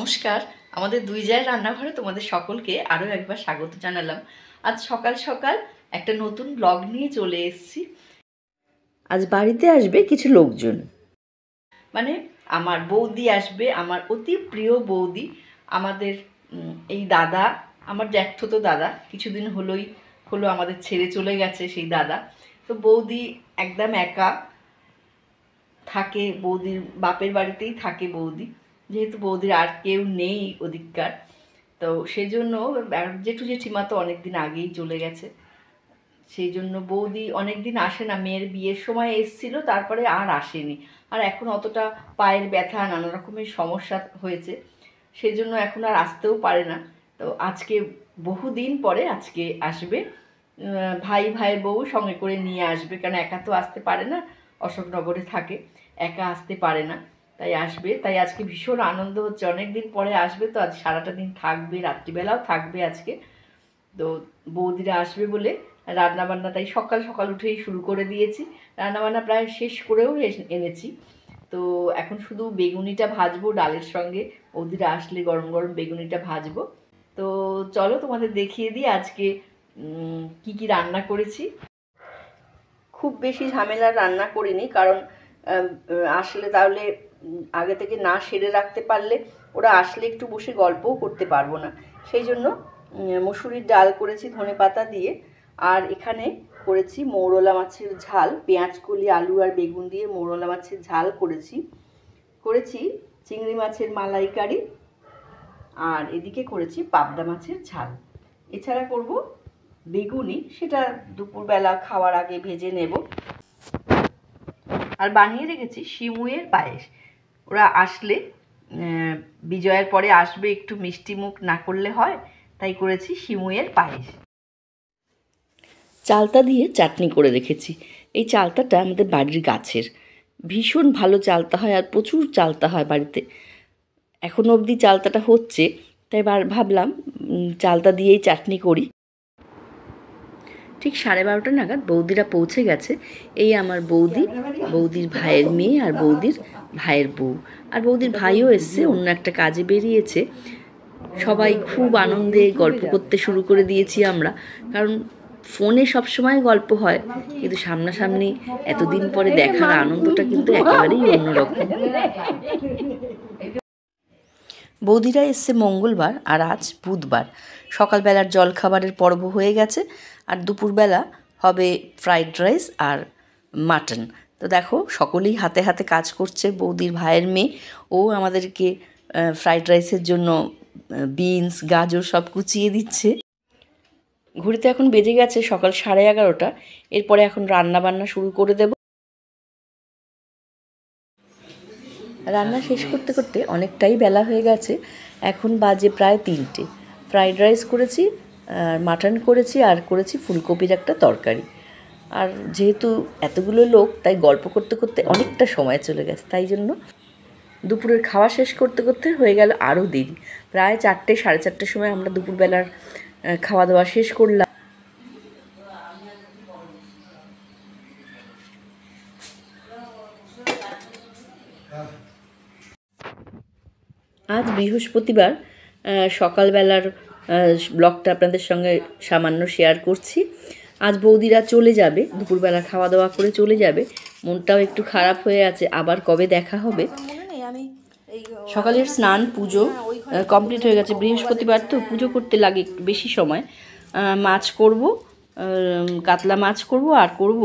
নমস্কার। আমাদের দুই জায়ের রান্নাঘরে তোমাদের সকলকে আরও একবার স্বাগত জানালাম। আজ সকাল সকাল একটা নতুন ব্লগ নিয়ে চলে এসেছি। আজ বাড়িতে আসবে কিছু লোকজন। মানে আমার বৌদি আসবে, আমার অতি প্রিয় বৌদি, আমাদের এই দাদা, আমার জ্যাঠতো দাদা। কিছুদিন হলোই, হলো আমাদের ছেড়ে চলে গেছে সেই দাদা। তো বৌদি একদম একা থাকে, বৌদির বাপের বাড়িতেই থাকে বৌদি। যেহেতু বৌদির আর কেউ নেই ওদিককার, তো সেই জন্য জেঠু জেঠিমা তো অনেক দিন আগেই চলে গেছে। সেই জন্য বৌদি অনেক দিন আসে না, মেয়ের বিয়ের সময় এসছিল, তারপরে আর আসেনি। আর এখন অতটা পায়ের ব্যথা, নানা রকমের সমস্যা হয়েছে সেই জন্য এখন আর আসতেও পারে না। তো আজকে বহুদিন পরে আজকে আসবে। ভাই ভাইয়ের বউ সঙ্গে করে নিয়ে আসবে, কারণ একা তো আসতে পারে না, অশোকনগরে থাকে, একা আসতে পারে না। তাই আসবে। তাই আজকে ভীষণ আনন্দ হচ্ছে। অনেক দিন পরে আসবে তো, আজ সারাটা দিন থাকবে, রাত্রিবেলাও থাকবে আজকে। তো বৌদিরা আসবে বলে রান্নাবান্না তাই সকাল সকাল উঠেই শুরু করে দিয়েছি। রান্নাবান্না প্রায় শেষ করেও এনেছি। তো এখন শুধু বেগুনিটা ভাজবো ডালের সঙ্গে। বৌদিরা আসলে গরম গরম বেগুনিটা ভাজবো। তো চলো তোমাদের দেখিয়ে দিই আজকে কি কি রান্না করেছি। খুব বেশি ঝামেলার রান্না করিনি কারণ আসলে তাহলে আগে থেকে না সেরে রাখতে পারলে ওরা আসলে একটু বসে গল্পও করতে পারব না। সেই জন্য মসুরির ডাল করেছি ধনে পাতা দিয়ে, আর এখানে করেছি মৌরলা মাছের ঝাল, পেঁয়াজ কলি, আলু আর বেগুন দিয়ে মৌরলা মাছের ঝাল করেছি। করেছি চিংড়ি মাছের মালাইকারি, আর এদিকে করেছি পাবদা মাছের ঝাল। এছাড়া করব বেগুনি, সেটা দুপুরবেলা খাওয়ার আগে ভেজে নেব। আর বানিয়ে রেখেছি শিমুয়ের পায়েস। ওরা আসলে বিজয়ের পরে আসবে একটু মিষ্টি মুখ না করলে হয়, তাই করেছি শিমুয়ের পায়েস। চালতা দিয়ে চাটনি করে রেখেছি। এই চালতাটা আমাদের বাড়ির গাছের। ভীষণ ভালো চালতা হয় আর প্রচুর চালতা হয় বাড়িতে। এখন অবধি চালতাটা হচ্ছে, তাই ভাবলাম চালতা দিয়েই চাটনি করি। ঠিক সাড়ে বারোটা নাগাদ বৌদিরা পৌঁছে গেছে। এই আমার বৌদি, বৌদির ভাইয়ের মেয়ে আর বৌদির ভাইয়ের বউ। আর বৌদির ভাইও এসছে, অন্য একটা কাজে বেরিয়েছে। সবাই খুব আনন্দে গল্প করতে শুরু করে দিয়েছি আমরা। কারণ ফোনে সবসময় গল্প হয়, কিন্তু সামনাসামনি এতদিন পরে দেখার আনন্দটা কিন্তু একেবারেই অন্যরকম। বৌদিরা এসছে মঙ্গলবার আর আজ বুধবার। সকালবেলার জলখাবারের পর্ব হয়ে গেছে। আর দুপুরবেলা হবে ফ্রাইড রাইস আর মাটন তো দেখো, সকলেই হাতে হাতে কাজ করছে, বৌদির ভাইয়ের মেয়ে। ও আমাদেরকে ফ্রাইড রাইসের জন্য বিনস গাজর সব কুচিয়ে দিচ্ছে। ঘড়িতে এখন বেজে গেছে সকাল সাড়ে এগারোটা। এরপরে এখন রান্না বান্না শুরু করে দেব। রান্না শেষ করতে করতে অনেকটাই বেলা হয়ে গেছে। এখন বাজে প্রায় তিনটে। ফ্রাইড রাইস করেছি মাটন করেছি আর করেছি ফুলকপির একটা তরকারি। আর যেহেতু এতগুলো লোক, তাই গল্প করতে করতে অনেকটা সময় চলে গেছে। তাই জন্য দুপুরের খাওয়া শেষ করতে করতে হয়ে গেল আরও দেরি। প্রায় চারটে, সাড়ে চারটের সময় আমরা দুপুরবেলার খাওয়া দাওয়া শেষ করলাম। আজ বৃহস্পতিবার সকালবেলার ব্লগটা আপনাদের সঙ্গে সামান্য শেয়ার করছি। আজ বৌদিরা চলে যাবে, দুপুরবেলা খাওয়া দাওয়া করে চলে যাবে। মনটাও একটু খারাপ হয়ে আছে, আবার কবে দেখা হবে? সকালের স্নান, পুজো কমপ্লিট হয়ে গেছে। বৃহস্পতিবার তো পুজো করতে লাগে একটু বেশি সময়। মাছ করব কাতলা মাছ করব আর করব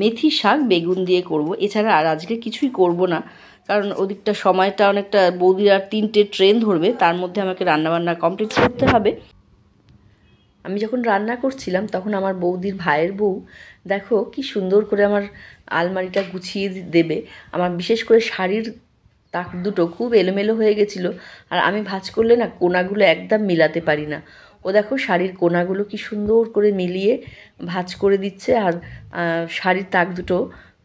মেথি শাক বেগুন দিয়ে করব। এছাড়া আর আজকে কিছুই করব না। কারণ ওদিকটা সময়টা অনেকটা বৌদির আর তিনটে ট্রেন ধরবে, তার মধ্যে আমাকে রান্নাবান্না কমপ্লিট করতে হবে। আমি যখন রান্না করছিলাম, তখন আমার বৌদির ভাইয়ের বউ, দেখো, কি সুন্দর করে আমার আলমারিটা গুছিয়ে দেবে। আমার বিশেষ করে শাড়ির তাক দুটো খুব এলোমেলো হয়ে গেছিল। আর আমি ভাজ করলে না কোনাগুলো একদম মিলাতে পারি না। ও দেখো, শাড়ির কোনাগুলো কি সুন্দর করে মিলিয়ে ভাঁজ করে দিচ্ছে। আর শাড়ির তাক দুটো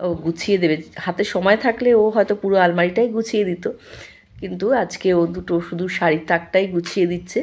ও গুছিয়ে দেবে। হাতে সময় থাকলে ও হয়তো পুরো আলমারিটাই গুছিয়ে দিত। কিন্তু আজকে ও দুটো শুধু শাড়ির তাকটাই গুছিয়ে দিচ্ছে।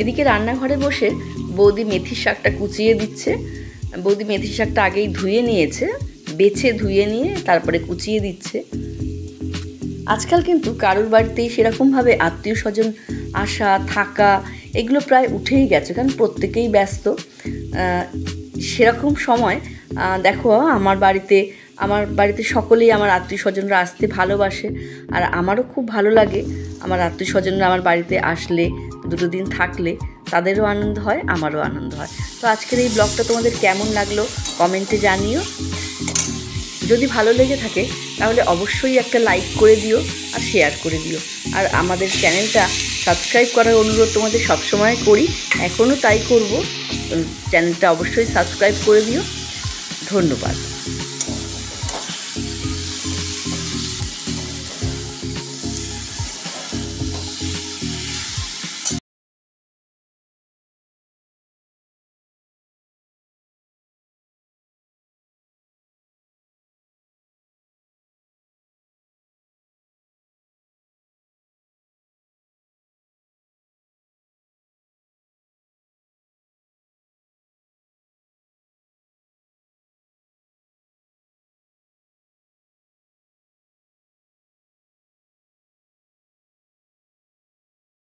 এদিকে রান্নাঘরে বসে বৌদি মেথির শাকটা কুচিয়ে দিচ্ছে। বৌদি মেথির শাকটা আগেই ধুয়ে নিয়েছে, বেছে ধুয়ে নিয়ে তারপরে কুচিয়ে দিচ্ছে। আজকাল কিন্তু কারোর বাড়িতেই সেরকমভাবে আত্মীয় স্বজন আসা, থাকা, এগুলো প্রায় উঠেই গেছে, কারণ প্রত্যেকেই ব্যস্ত। সেরকম সময় দেখো, আমার বাড়িতে আমার বাড়িতে সকলেই আমার আত্মীয় স্বজনরা আসতে ভালোবাসে। আর আমারও খুব ভালো লাগে আমার আত্মীয় স্বজনরা আমার বাড়িতে আসলে দুটো দিন থাকলে তাদেরও আনন্দ হয়, আমারও আনন্দ হয়। তো আজকের এই ব্লগটা তোমাদের কেমন লাগল কমেন্টে জানিও। যদি ভালো লেগে থাকে, তাহলে অবশ্যই একটা লাইক করে দিও আর শেয়ার করে দিও। আর আমাদের চ্যানেলটা সাবস্ক্রাইব করার অনুরোধ তোমাদের সবসময় করি। এখনও তাই করব। চ্যানেলটা অবশ্যই সাবস্ক্রাইব করে দিও। ধন্যবাদ।